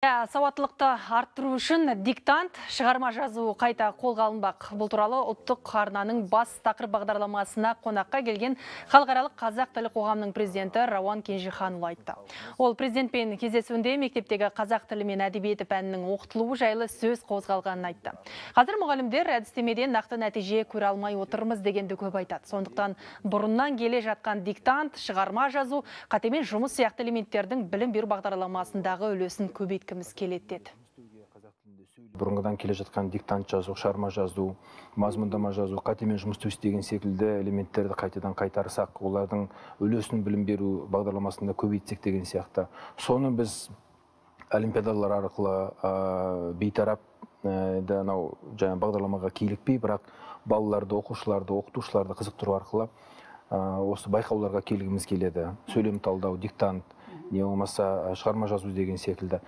Иә, сауаттылықты арттыру үшін диктант шығарма жазу қайта қолға алынбақ. Бұл туралы ұлттық арнаның бас тақырып бағдарламасына қонаққа келген халықаралық қазақ тілі қоғамының президенті Рауан Кенжиханұлы айтты. Ол президентпен кездесуінде мектептегі қазақ тілі мен әдебиеті пәнінің оқытылуы жайлы сөз қозғалғанын айтты. Қазір мұғалімдер әдістемеден нақты нәтиже көре алмай отырмыз дегенді көп айтады. Сондықтан бұрыннан келе жатқан диктант, шығарма жазу, қатемен жұмыс сияқты элементтердің білім беру бағдарламасындағы үлесін көбейткіміз келеді деді. бұрынғыдан келе жатқан диктант жазу шығарма жазу мазмұндама жазу қатемен жұмыс істеу деген секілді элементтерді қайтадан қайтарсақ олардың үлесін білім беру бағдарламасында көбейтсек деген сияқты. Соны біз олимпиадалар арқылы бейтарап ә, анау жаңа бағдарламаға килікпей бірақ балаларды оқушыларды оқытушыларды қызықтыру арқылы ә, осы байқауларға келгіміз келеді. Сөйлем талдау диктант не болмаса шығарма жазу деген секілді.